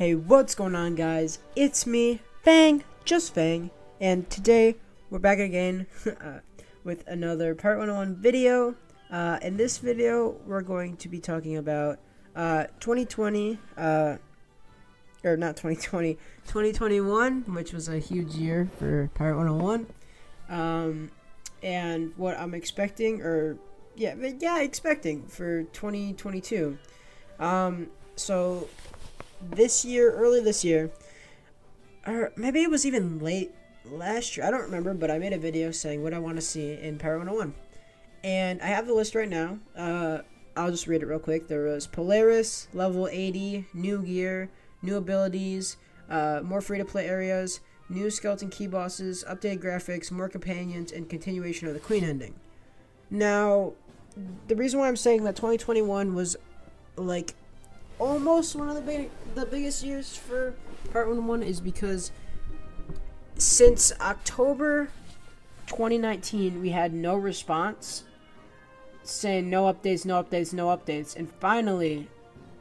Hey, what's going on, guys? It's me, Fang, just Fang, and today we're back again uh, with another Pirate 101 video. Uh, in this video, we're going to be talking about uh, 2020, uh, or not 2020, 2021, which was a huge year for Pirate 101, um, and what I'm expecting, or yeah, yeah, expecting for 2022. Um, so this year, early this year, or maybe it was even late last year. I don't remember, but I made a video saying what I want to see in Pirate 101. And I have the list right now. Uh, I'll just read it real quick. There was Polaris, level 80, new gear, new abilities, uh, more free to play areas, new skeleton key bosses, updated graphics, more companions, and continuation of the Queen ending. Now, the reason why I'm saying that 2021 was like almost one of the the biggest years for Pirate 101 is because since October 2019 we had no response saying no updates, no updates, no updates, and finally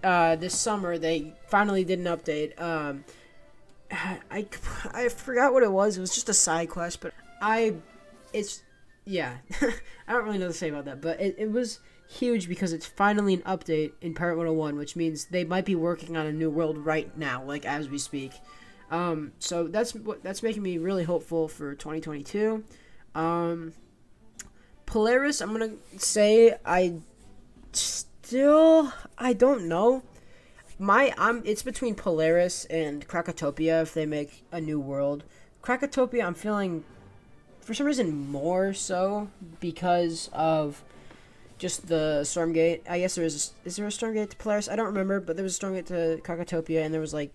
uh, this summer they finally did an update. Um, I I forgot what it was. It was just a side quest, but I it's yeah. I don't really know what to say about that, but it, it was huge because it's finally an update in Pirate 101, which means they might be working on a new world right now, like as we speak. Um, so that's what that's making me really hopeful for 2022. Um, Polaris, I'm gonna say I still I don't know. My I'm it's between Polaris and Krokotopia if they make a new world. Krokotopia, I'm feeling for some reason more so because of just the Stormgate. I guess there is. A, is there a Stormgate to Polaris? I don't remember, but there was a Stormgate to Krokotopia, and there was like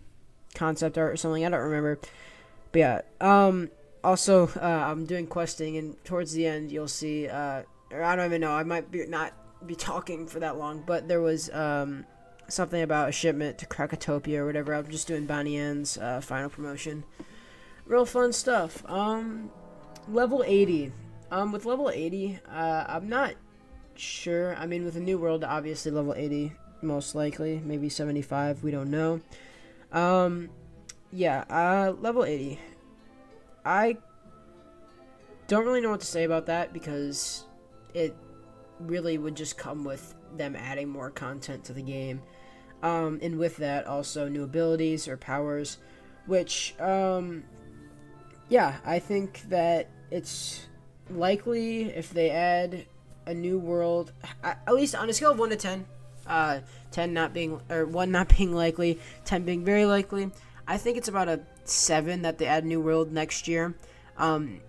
concept art or something. I don't remember. But yeah. Um. Also, uh, I'm doing questing, and towards the end, you'll see. Uh, or I don't even know. I might be not be talking for that long, but there was um something about a shipment to Krokotopia or whatever. I'm just doing Bonnie Anne's uh, final promotion. Real fun stuff. Um, level 80. Um, with level 80, uh, I'm not Sure. I mean, with a new world, obviously level 80, most likely. Maybe 75. We don't know. Um, yeah. Uh, level 80. I don't really know what to say about that because it really would just come with them adding more content to the game. Um, and with that, also new abilities or powers, which, um, yeah, I think that it's likely if they add a new world. At least on a scale of one to ten, uh, ten not being or one not being likely, ten being very likely. I think it's about a seven that they add new world next year. Um,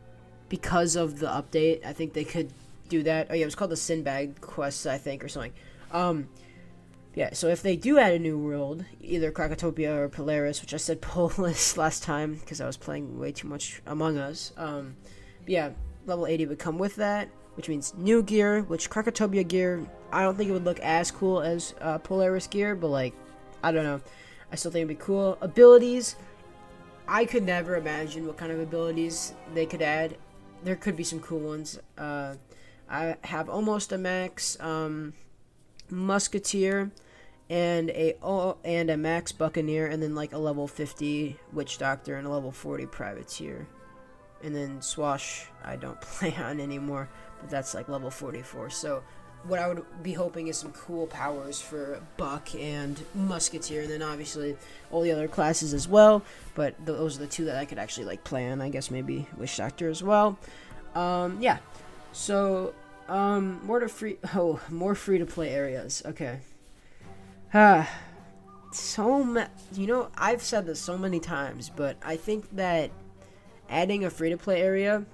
because of the update, I think they could do that. Oh yeah, it was called the Sinbad quest, I think, or something. Um, yeah, so if they do add a new world, either Krokotopia or Polaris, which I said Polaris last time because I was playing way too much Among Us. Um, yeah, level 80 would come with that which means new gear, which Krokotopia gear, I don't think it would look as cool as uh, Polaris gear, but like, I don't know. I still think it'd be cool. Abilities, I could never imagine what kind of abilities they could add. There could be some cool ones. Uh, I have almost a max um, musketeer and a oh, and a max buccaneer, and then like a level 50 witch doctor and a level 40 privateer, and then swash I don't play on anymore but that's like level 44. So what I would be hoping is some cool powers for Buck and Musketeer, and then obviously all the other classes as well. But those are the two that I could actually like plan. I guess maybe Witch Doctor as well. Um, yeah. So um, more to free. Oh, more free to play areas. Okay. Ah. So ma- you know I've said this so many times, but I think that adding a free to play area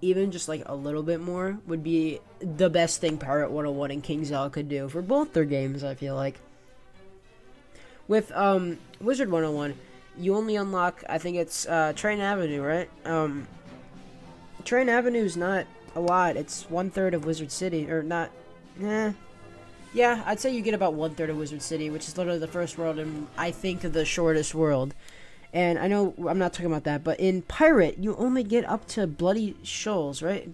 even just like a little bit more would be the best thing Pirate 101 and King KingsIsle could do for both their games, I feel like. With um Wizard 101, you only unlock I think it's uh Triton Avenue, right? Um Triton Avenue is not a lot. It's one third of Wizard City, or not eh. Yeah, I'd say you get about one third of Wizard City, which is literally the first world and I think the shortest world. And I know I'm not talking about that, but in Pirate, you only get up to Bloody Shoals, right?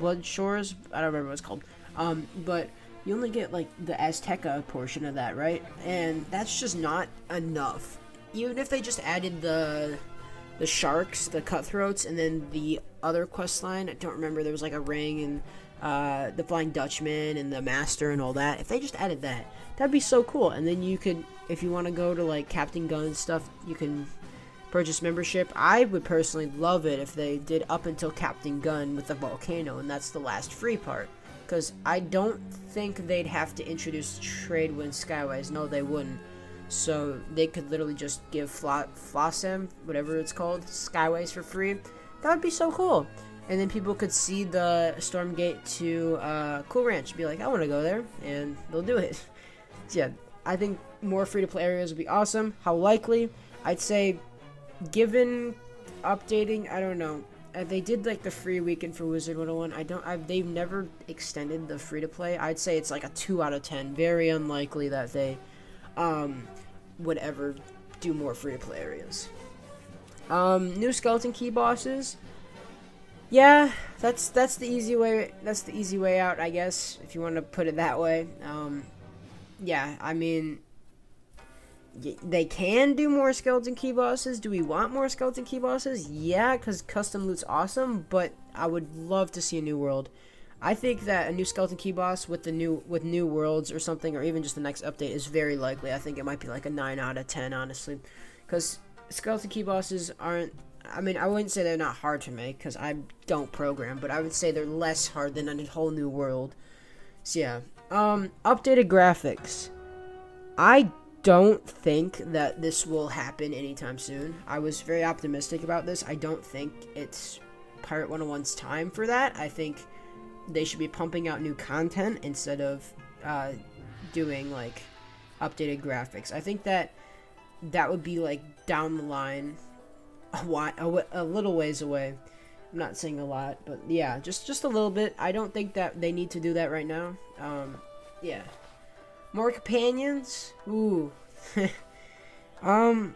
Blood Shores? I don't remember what it's called. Um, but you only get like the Azteca portion of that, right? And that's just not enough. even if they just added the the sharks, the cutthroats, and then the other quest line. I don't remember. There was like a ring and uh, the Flying Dutchman and the Master and all that. If they just added that, that'd be so cool. And then you could, if you want to go to like Captain Gunn stuff, you can purchase membership. I would personally love it if they did up until Captain Gunn with the volcano, and that's the last free part. Because I don't think they'd have to introduce Trade Wind Skyways. No, they wouldn't. So they could literally just give Fla- Flossem, whatever it's called, Skyways for free. That would be so cool. And then people could see the Stormgate to uh, Cool Ranch, be like, I want to go there, and they'll do it. so yeah, I think more free-to-play areas would be awesome. How likely? I'd say, given updating, I don't know. Uh, they did like the free weekend for Wizard 101. I don't. I've, they've never extended the free to play. I'd say it's like a two out of ten. Very unlikely that they um, would ever do more free to play areas. Um, new skeleton key bosses. Yeah, that's that's the easy way. That's the easy way out, I guess, if you want to put it that way. Um, yeah, I mean, they can do more skeleton key bosses. Do we want more skeleton key bosses? Yeah, because custom loot's awesome, but I would love to see a new world. I think that a new skeleton key boss with the new with new worlds or something, or even just the next update, is very likely. I think it might be like a nine out of ten, honestly, because skeleton key bosses aren't. I mean, I wouldn't say they're not hard to make because I don't program, but I would say they're less hard than a whole new world. So yeah, um, updated graphics. I don't think that this will happen anytime soon. I was very optimistic about this. I don't think it's Pirate 101's time for that. I think they should be pumping out new content instead of uh, doing like updated graphics. I think that that would be like down the line, a, a, a little ways away. I'm not saying a lot, but yeah, just just a little bit. I don't think that they need to do that right now. Um, yeah, more companions. Ooh. um,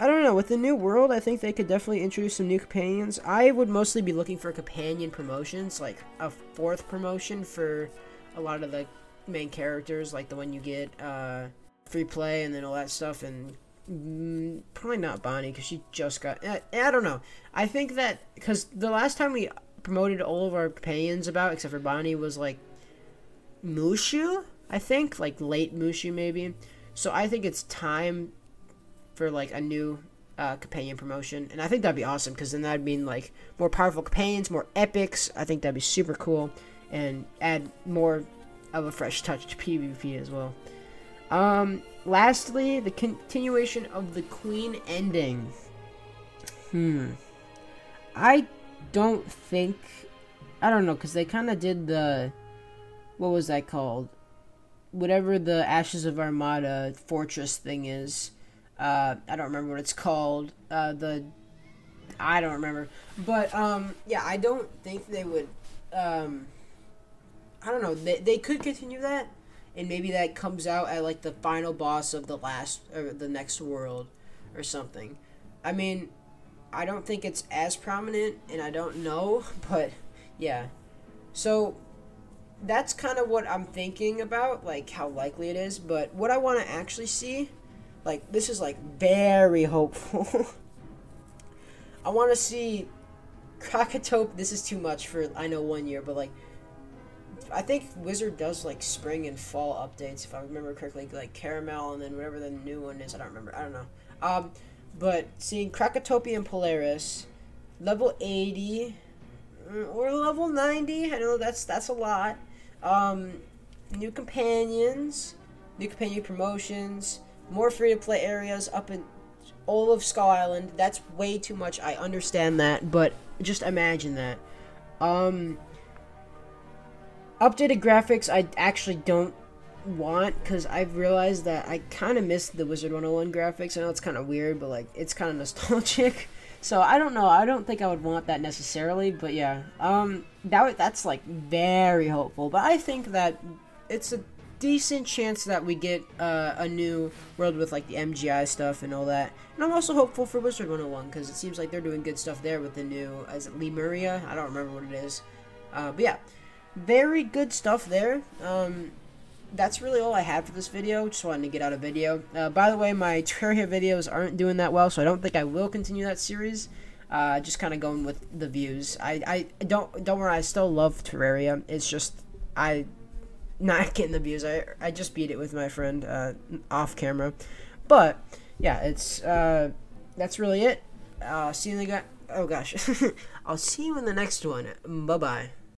I don't know. With the new world, I think they could definitely introduce some new companions. I would mostly be looking for companion promotions, like a fourth promotion for a lot of the main characters, like the one you get uh, free play and then all that stuff. And mm, probably not Bonnie because she just got. I, eh, I don't know. I think that because the last time we promoted all of our companions about, except for Bonnie, was like Mooshu. I think like late Mooshu maybe. So I think it's time for like a new uh, companion promotion, and I think that'd be awesome because then that'd mean like more powerful companions, more epics. I think that'd be super cool, and add more of a fresh touch to PvP as well. Um, lastly, the continuation of the Queen ending. Hmm. I don't think. I don't know, because they kind of did the. What was that called? Whatever the Ashes of Armada fortress thing is. Uh, I don't remember what it's called. Uh, the I don't remember, but um, yeah, I don't think they would. Um, I don't know. They they could continue that, and maybe that comes out at like the final boss of the last or the next world, or something. I mean, I don't think it's as prominent, and I don't know, but yeah. So that's kind of what I'm thinking about, like how likely it is. But what I want to actually see like this is like very hopeful. I want to see Krokotop. This is too much for I know one year, but like I think Wizard does like spring and fall updates if I remember correctly, like Karamelle and then whatever the new one is. I don't remember. I don't know. Um, but seeing Krokotopia Polaris, level eighty mm, or level ninety. I know that's that's a lot. Um, new companions, new companion promotions more free to play areas up in all of Skull Island. That's way too much. I understand that, but just imagine that. Um, updated graphics, I actually don't want because I've realized that I kind of missed the Wizard 101 graphics. I know it's kind of weird, but like it's kind of nostalgic. So I don't know. I don't think I would want that necessarily, but yeah. Um, that that's like very hopeful. But I think that it's a decent chance that we get uh, a new world with like the MGI stuff and all that. And I'm also hopeful for Wizard 101 because it seems like they're doing good stuff there with the new, is it Lemuria? I don't remember what it is. Uh, but yeah, very good stuff there. Um, that's really all I had for this video. Just wanted to get out a video. Uh, by the way, my Terraria videos aren't doing that well, so I don't think I will continue that series. Uh, just kind of going with the views. I, I don't don't worry. I still love Terraria. It's just I not getting the views. I I just beat it with my friend uh, off camera, but yeah, it's uh, that's really it. See you in the oh gosh, I'll see you in the next one. Bye bye.